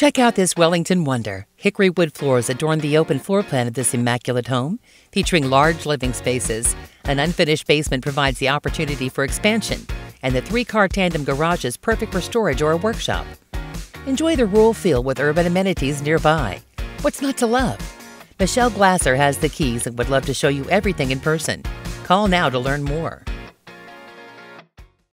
Check out this Wellington wonder. Hickory wood floors adorn the open floor plan of this immaculate home, featuring large living spaces. An unfinished basement provides the opportunity for expansion, and the three car tandem garage is perfect for storage or a workshop. Enjoy the rural feel with urban amenities nearby. What's not to love? Michelle Glaser has the keys and would love to show you everything in person. Call now to learn more.